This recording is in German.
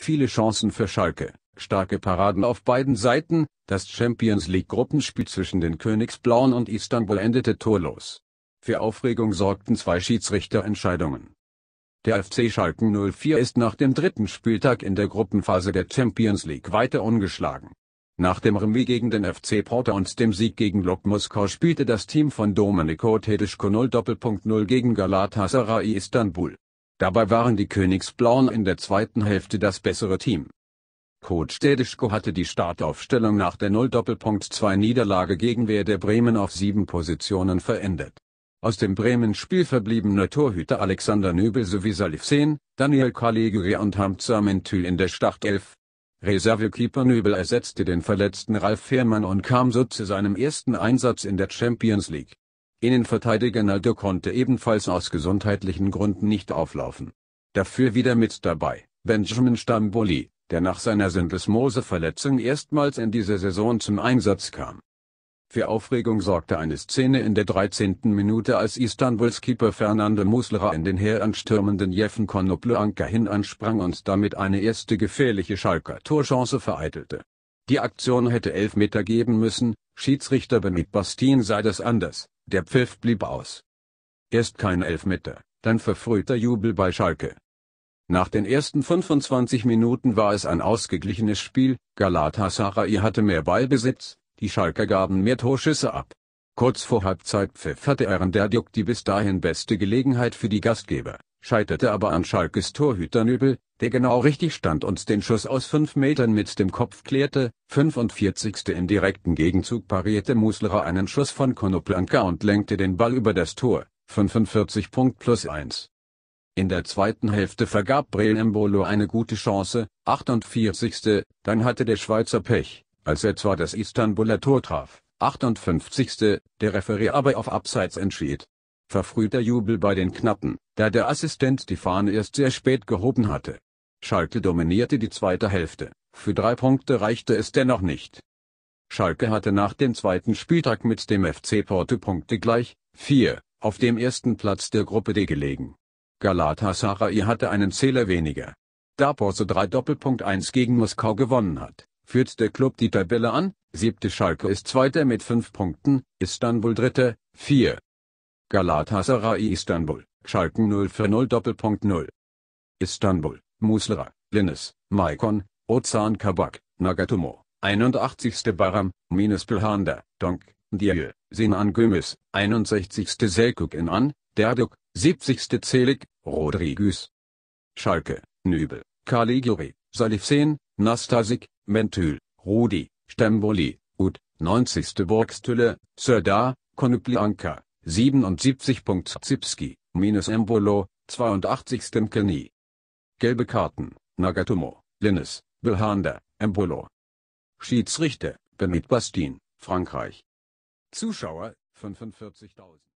viele Chancen für Schalke, starke Paraden auf beiden Seiten, das Champions League Gruppenspiel zwischen den Königsblauen und Istanbul endete torlos. Für Aufregung sorgten zwei Schiedsrichterentscheidungen. Der FC Schalke 04 ist nach dem dritten Spieltag in der Gruppenphase der Champions League weiter ungeschlagen. Nach dem Remis gegen den FC Porto und dem Sieg gegen Lok Moskau spielte das Team von Domenico Tedesco 0.0 gegen Galatasaray Istanbul. Dabei waren die Königsblauen in der zweiten Hälfte das bessere Team. Coach Tedesco hatte die Startaufstellung nach der 0.2 Niederlage gegen Werder Bremen auf sieben Positionen verändert. Aus dem Bremen-Spiel verblieben nur Torhüter Alexander Nübel sowie Salif Sen, Daniel Caligiuri und Hamza Mentül in der Startelf. Reservekeeper Nübel ersetzte den verletzten Ralf Fährmann und kam so zu seinem ersten Einsatz in der Champions League. Innenverteidiger Naldo konnte ebenfalls aus gesundheitlichen Gründen nicht auflaufen. Dafür wieder mit dabei, Benjamin Stamboli, der nach seiner Syndesmose-Verletzung erstmals in dieser Saison zum Einsatz kam. Für Aufregung sorgte eine Szene in der 13. Minute als Istanbuls Keeper Fernando Muslera in den heranstürmenden Jeffen Konopleanka hin ansprang und damit eine erste gefährliche Schalker Torchance vereitelte. Die Aktion hätte Elfmeter geben müssen, Schiedsrichter Benit Bastin sei das anders, der Pfiff blieb aus. Erst kein Elfmeter, dann verfrühter Jubel bei Schalke. Nach den ersten 25 Minuten war es ein ausgeglichenes Spiel, Galatasaray hatte mehr Ballbesitz, die Schalker gaben mehr Torschüsse ab. Kurz vor Halbzeitpfiff hatte Aaron Derdjuk die bis dahin beste Gelegenheit für die Gastgeber, scheiterte aber an Schalkes Torhüter Nübel, der genau richtig stand und den Schuss aus 5 Metern mit dem Kopf klärte, 45. im direkten Gegenzug parierte Muslera einen Schuss von Konoplanka und lenkte den Ball über das Tor, 45 Punkt plus 1. In der zweiten Hälfte vergab Brelembolo eine gute Chance, 48. Dann hatte der Schweizer Pech, als er zwar das Istanbuler Tor traf, 58. der Referee aber auf Abseits entschied. Verfrühter Jubel bei den Knappen, da der Assistent die Fahne erst sehr spät gehoben hatte. Schalke dominierte die zweite Hälfte, für drei Punkte reichte es dennoch nicht. Schalke hatte nach dem zweiten Spieltag mit dem FC Porto Punkte gleich, 4, auf dem ersten Platz der Gruppe D gelegen. Galatasaray hatte einen Zähler weniger. Da Porto 3 Doppelpunkt 1 gegen Moskau gewonnen hat, führt der Club die Tabelle an, siebte Schalke ist Zweiter mit fünf Punkten, Istanbul Dritter, vier. Galatasaray Istanbul, Schalken 0 für 0 Doppelpunkt 0. Istanbul, Muslera, Linnes, Maikon, Ozan Kabak, Nagatomo, 81. Baram, Minus Pilhanda, Donk, Dieu, Sinan Gömes, 61. Selkuk in An, Derduk, 70. Zelik, Rodriguez. Schalke, Nübel, Caliguri, Salifsen, Nastasik, Mentül, Rudi, Stemboli, Ud, 90. Burgstülle, Serdar, Konoplyanka, 77. Zipski, minus Embolo, 82. Knie. Gelbe Karten, Nagatomo, Linnes, Bilhanda, Embolo. Schiedsrichter, Benit Bastin, Frankreich. Zuschauer, 45.000.